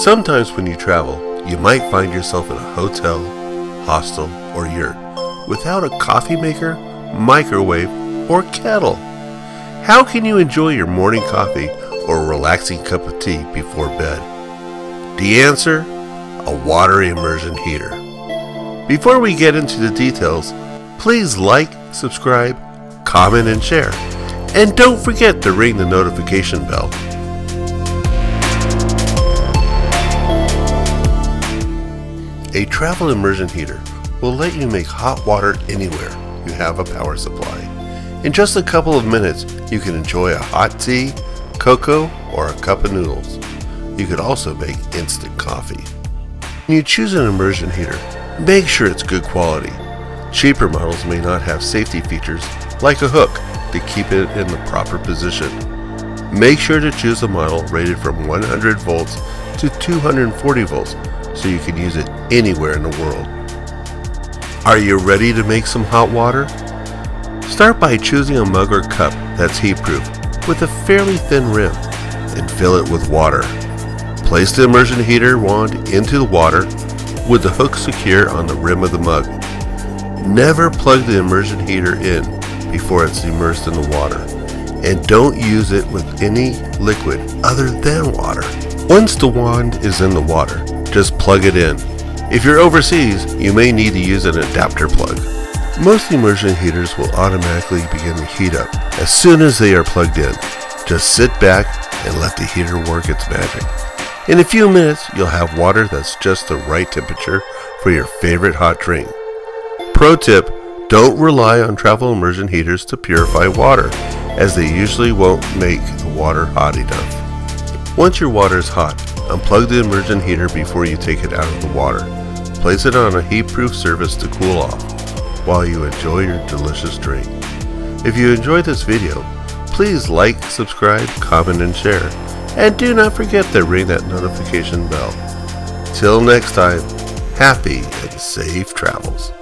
Sometimes when you travel, you might find yourself in a hotel, hostel, or yurt without a coffee maker, microwave, or kettle. How can you enjoy your morning coffee or relaxing cup of tea before bed? The answer? A water immersion heater. Before we get into the details, please like, subscribe, comment, and share. And don't forget to ring the notification bell. A travel immersion heater will let you make hot water anywhere you have a power supply. In just a couple of minutes, you can enjoy a hot tea, cocoa, or a cup of noodles. You could also make instant coffee. When you choose an immersion heater, make sure it's good quality. Cheaper models may not have safety features like a hook to keep it in the proper position. Make sure to choose a model rated from 100 volts to 240 volts so you can use it anywhere in the world. Are you ready to make some hot water? Start by choosing a mug or cup that's heat proof with a fairly thin rim and fill it with water. Place the immersion heater wand into the water with the hook secure on the rim of the mug. Never plug the immersion heater in before it's immersed in the water and don't use it with any liquid other than water. Once the wand is in the water, just plug it in. If you're overseas, you may need to use an adapter plug. Most immersion heaters will automatically begin to heat up as soon as they are plugged in. Just sit back and let the heater work its magic. In a few minutes, you'll have water that's just the right temperature for your favorite hot drink. Pro tip, don't rely on travel immersion heaters to purify water, as they usually won't make the water hot enough. Once your water is hot, unplug the immersion heater before you take it out of the water. Place it on a heat-proof surface to cool off while you enjoy your delicious drink. If you enjoyed this video, please like, subscribe, comment, and share. And do not forget to ring that notification bell. Till next time, happy and safe travels.